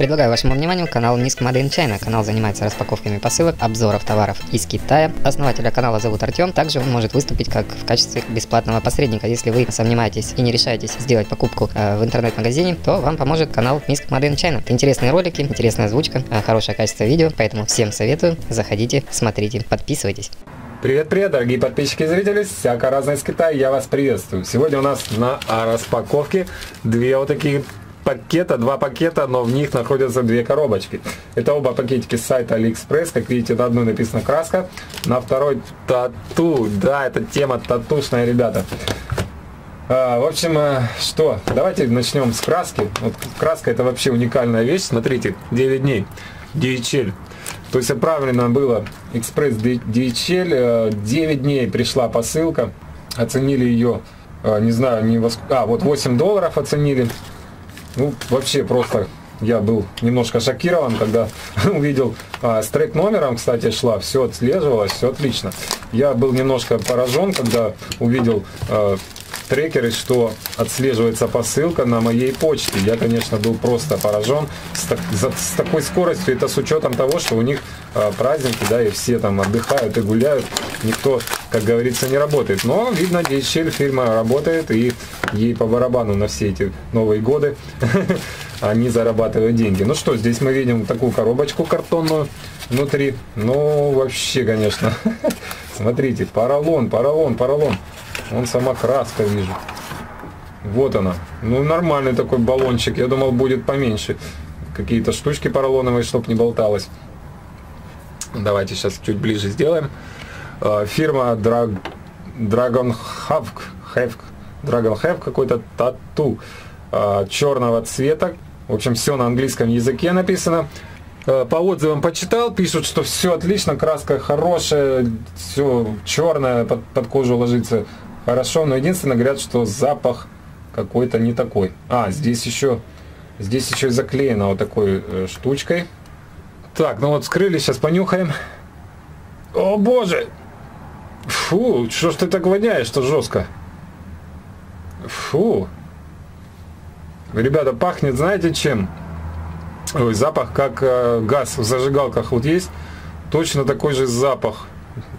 Предлагаю вашему вниманию канал Миск Made in China. Канал занимается распаковками посылок, обзоров товаров из Китая. Основателя канала зовут Артем. Также он может выступить как в качестве бесплатного посредника. Если вы сомневаетесь и не решаетесь сделать покупку э, в интернет-магазине, то вам поможет канал Миск Made in China. Интересные ролики, интересная озвучка, э, хорошее качество видео. Поэтому всем советую. Заходите, смотрите, подписывайтесь. Привет-привет, дорогие подписчики и зрители, всяко разное из Китая, я вас приветствую. Сегодня у нас на распаковке две вот такие пакета, два пакета, но в них находятся две коробочки. Это оба пакетики с сайта AliExpress. Как видите, на одной написана краска, на второй тату. Да, это тема татушная, ребята. А, в общем, а, что, давайте начнем с краски. Вот краска это вообще уникальная вещь. Смотрите, 9 дней. DHL. То есть отправлено было экспресс DHL. 9 дней пришла посылка. Оценили ее, а, не знаю, не воск... А, вот 8 долларов оценили. Ну, вообще просто я был немножко шокирован, когда увидел а, с трек номером, кстати, шла, все отслеживалось, все отлично. Я был немножко поражен, когда увидел а, трекеры, что отслеживается посылка на моей почте. Я, конечно, был просто поражен с, так, за, с такой скоростью. Это с учетом того, что у них праздники, да, и все там отдыхают и гуляют. Никто, как говорится, не работает. Но, видно, DHL фирма работает, и ей по барабану на все эти Новые годы они зарабатывают деньги. Ну что, здесь мы видим такую коробочку картонную внутри. Ну, вообще, конечно. Смотрите, поролон, поролон, поролон. Вон сама краска вижу. Вот она. Ну, нормальный такой баллончик. Я думал, будет поменьше. Какие-то штучки поролоновые, чтобы не болталось. Давайте сейчас чуть ближе сделаем. А, фирма Drag... Dragon Havk. Havk. Dragon Have какой-то тату а, черного цвета. В общем, все на английском языке написано. А, по отзывам почитал, пишут, что все отлично, краска хорошая, все черное, под, под кожу ложится хорошо, но единственное говорят, что запах какой-то не такой. А, здесь еще, здесь еще заклеено вот такой э, штучкой. Так, ну вот скрыли, сейчас понюхаем. О боже! Фу, что ж ты так воняешь, что жестко? Фу. Ребята, пахнет, знаете чем? Ой, запах как э, газ в зажигалках вот есть. Точно такой же запах,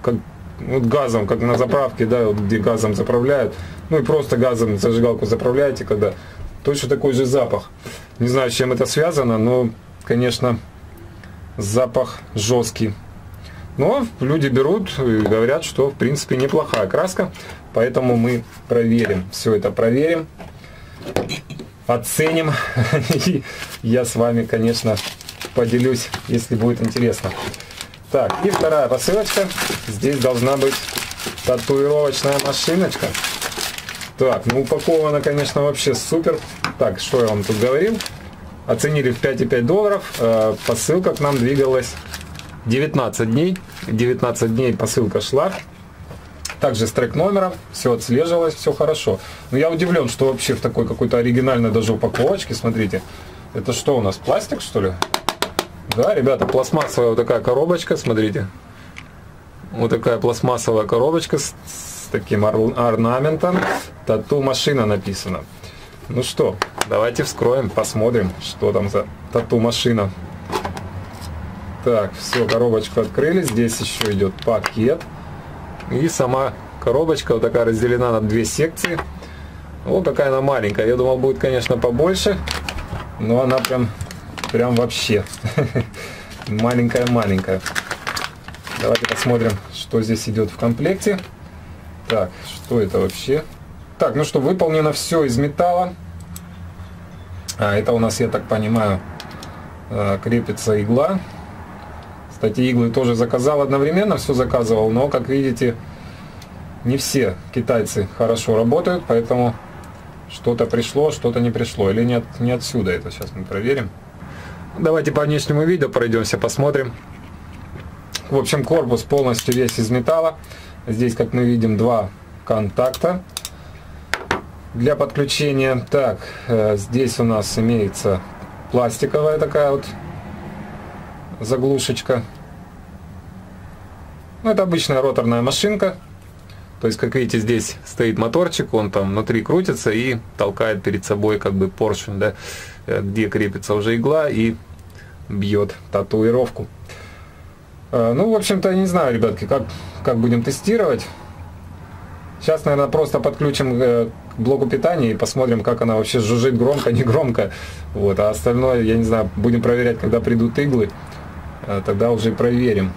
как вот газом, как на заправке, да, вот где газом заправляют, ну и просто газом зажигалку заправляете, когда точно такой же запах. Не знаю, с чем это связано, но, конечно, запах жесткий. Но люди берут и говорят, что в принципе неплохая краска, поэтому мы проверим, все это проверим, оценим, и я с вами, конечно, поделюсь, если будет интересно. Так, и вторая посылочка. Здесь должна быть татуировочная машиночка. Так, ну упакована, конечно, вообще супер. Так, что я вам тут говорил? Оценили в 5,5 долларов. Э, посылка к нам двигалась 19 дней. 19 дней посылка шла. Также с трек номером, все отслеживалось, все хорошо. Но я удивлен, что вообще в такой какой-то оригинальной даже упаковочке, смотрите. Это что у нас, пластик что ли? Да, ребята, пластмассовая вот такая коробочка, смотрите. Вот такая пластмассовая коробочка с, с таким ор орнаментом. Тату машина написано. Ну что, давайте вскроем, посмотрим, что там за тату машина. Так, все, коробочку открыли. Здесь еще идет пакет. И сама коробочка вот такая разделена на две секции. Вот какая она маленькая. Я думал, будет, конечно, побольше. Но она прям Прям вообще. Маленькая-маленькая. Давайте посмотрим, что здесь идет в комплекте. Так, что это вообще? Так, ну что, выполнено все из металла. А, это у нас, я так понимаю, э, крепится игла. Кстати, иглы тоже заказал одновременно, все заказывал, но, как видите, не все китайцы хорошо работают, поэтому что-то пришло, что-то не пришло. Или нет, не отсюда это, сейчас мы проверим. Давайте по внешнему виду пройдемся, посмотрим. В общем, корпус полностью весь из металла. Здесь, как мы видим, два контакта для подключения. Так, э, здесь у нас имеется пластиковая такая вот заглушечка. Ну, это обычная роторная машинка. То есть, как видите, здесь стоит моторчик, он там внутри крутится и толкает перед собой как бы поршень, да, э, где крепится уже игла и бьет татуировку. Э, ну, в общем-то, не знаю, ребятки, как, как будем тестировать. Сейчас, наверное, просто подключим э, к блоку питания и посмотрим, как она вообще жужжит громко, не громко. Вот, а остальное, я не знаю, будем проверять, когда придут иглы. Э, тогда уже проверим.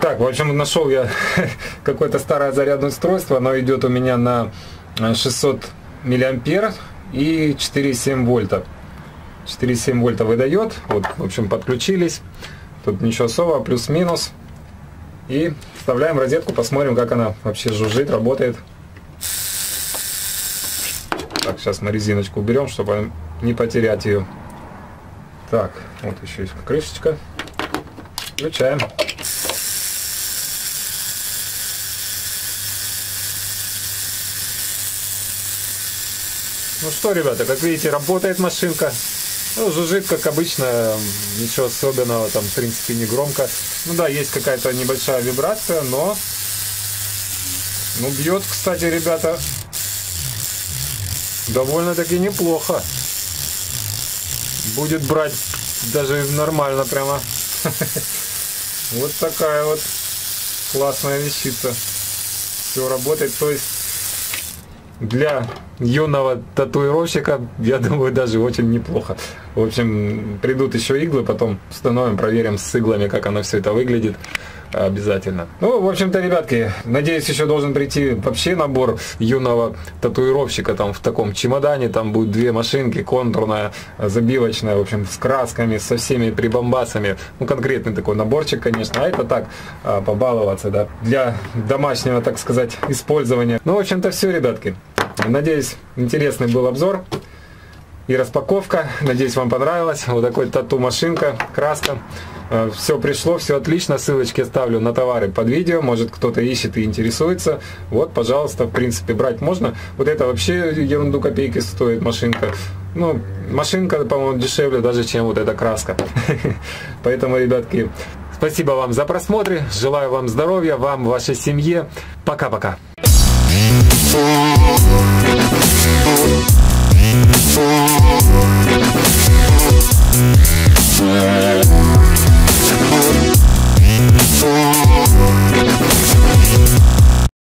Так, в общем, нашел я какое-то старое зарядное устройство. Оно идет у меня на 600 миллиампер и 4,7 вольта. 4,7 вольта выдает. Вот, в общем, подключились. Тут ничего особого, плюс-минус. И вставляем розетку, посмотрим, как она вообще жужжит, работает. Так, сейчас мы резиночку уберем, чтобы не потерять ее. Так, вот еще есть крышечка. Включаем. Ну что, ребята, как видите, работает машинка. Ну, жужжит, как обычно, ничего особенного, там, в принципе, не громко. Ну да, есть какая-то небольшая вибрация, но... Ну, бьет, кстати, ребята, довольно-таки неплохо. Будет брать даже нормально прямо. Вот такая вот классная вещица. Все работает, то есть для юного татуировщика, я думаю, даже очень неплохо. В общем, придут еще иглы, потом установим, проверим с иглами, как оно все это выглядит обязательно. Ну, в общем-то, ребятки, надеюсь, еще должен прийти вообще набор юного татуировщика там в таком чемодане, там будет две машинки, контурная, забивочная, в общем, с красками, со всеми прибамбасами. Ну, конкретный такой наборчик, конечно, а это так, а, побаловаться, да, для домашнего, так сказать, использования. Ну, в общем-то, все, ребятки. Надеюсь, интересный был обзор и распаковка. Надеюсь, вам понравилось. Вот такой тату-машинка, краска. Э, все пришло, все отлично. Ссылочки оставлю на товары под видео. Может, кто-то ищет и интересуется. Вот, пожалуйста, в принципе, брать можно. Вот это вообще ерунду копейки стоит машинка. Ну, машинка, по-моему, дешевле даже, чем вот эта краска. Поэтому, ребятки, спасибо вам за просмотры. Желаю вам здоровья, вам, вашей семье. Пока-пока.